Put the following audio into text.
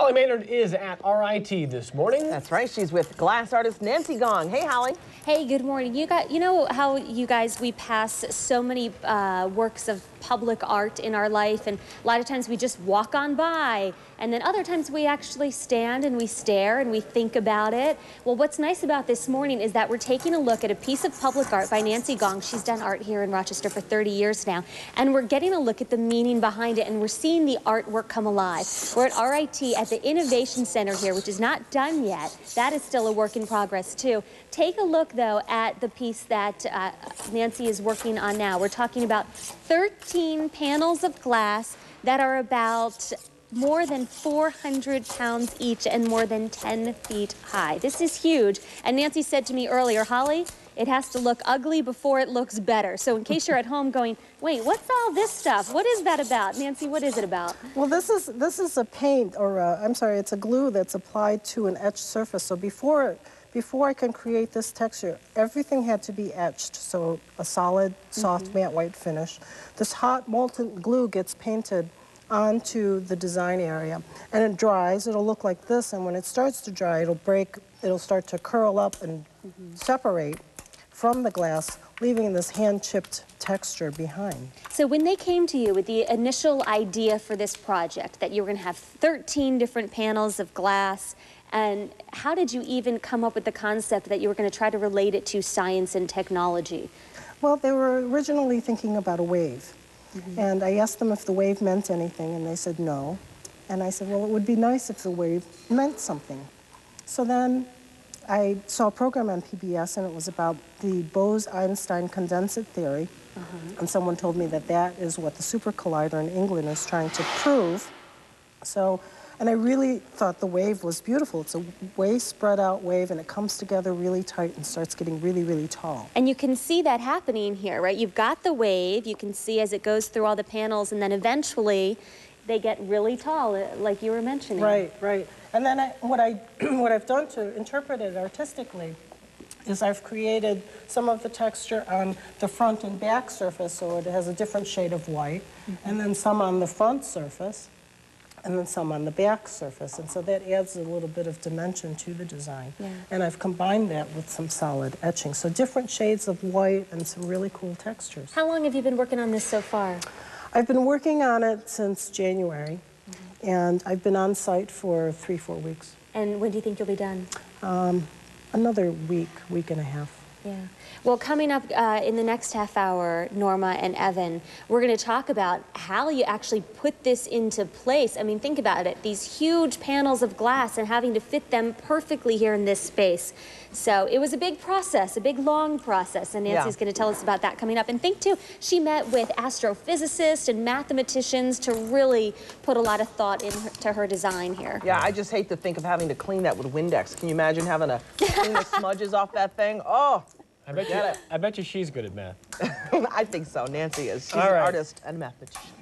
Holly Maynard is at RIT this morning. That's right. She's with glass artist Nancy Gong. Hey, Holly. Hey, good morning. You got, you know how you guys we pass so many uh, works of public art in our life, and a lot of times we just walk on by, and then other times we actually stand and we stare and we think about it. Well, what's nice about this morning is that we're taking a look at a piece of public art by Nancy Gong. She's done art here in Rochester for 30 years now, and we're getting a look at the meaning behind it, and we're seeing the artwork come alive. We're at RIT at the Innovation Center here, which is not done yet. That is still a work in progress too. Take a look though at the piece that uh, Nancy is working on now. We're talking about 13 panels of glass that are about more than 400 pounds each and more than 10 feet high. This is huge. And Nancy said to me earlier, Holly, it has to look ugly before it looks better. So in case you're at home going, wait, what's all this stuff? What is that about? Nancy, what is it about? Well, this is this is a paint, or I'm sorry, it's a glue that's applied to an etched surface. So before before I can create this texture, everything had to be etched, so a solid, soft, mm -hmm. matte white finish. This hot molten glue gets painted onto the design area, and it dries. It'll look like this, and when it starts to dry, it'll break, it'll start to curl up and mm -hmm. separate from the glass, leaving this hand-chipped texture behind. So when they came to you with the initial idea for this project, that you were going to have 13 different panels of glass and how did you even come up with the concept that you were going to try to relate it to science and technology? Well, they were originally thinking about a wave. Mm -hmm. And I asked them if the wave meant anything, and they said no. And I said, well, it would be nice if the wave meant something. So then I saw a program on PBS, and it was about the Bose-Einstein condensate theory. Uh -huh. And someone told me that that is what the super collider in England is trying to prove. So and I really thought the wave was beautiful. It's a way spread out wave and it comes together really tight and starts getting really, really tall. And you can see that happening here, right? You've got the wave, you can see as it goes through all the panels and then eventually they get really tall, uh, like you were mentioning. Right, right. And then I, what, I, what I've done to interpret it artistically is I've created some of the texture on the front and back surface so it has a different shade of white, mm -hmm. and then some on the front surface and then some on the back surface. And so that adds a little bit of dimension to the design. Yeah. And I've combined that with some solid etching. So different shades of white and some really cool textures. How long have you been working on this so far? I've been working on it since January. Mm -hmm. And I've been on site for three, four weeks. And when do you think you'll be done? Um, another week, week and a half. Yeah. Well, coming up uh, in the next half hour, Norma and Evan, we're going to talk about how you actually put this into place. I mean, think about it. These huge panels of glass and having to fit them perfectly here in this space. So it was a big process, a big long process, and Nancy's yeah. going to tell us about that coming up. And think too, she met with astrophysicists and mathematicians to really put a lot of thought into her design here. Yeah, I just hate to think of having to clean that with Windex. Can you imagine having to clean the smudges off that thing? Oh, I bet you. I bet you she's good at math. I think so. Nancy is. She's an artist and a mathematician.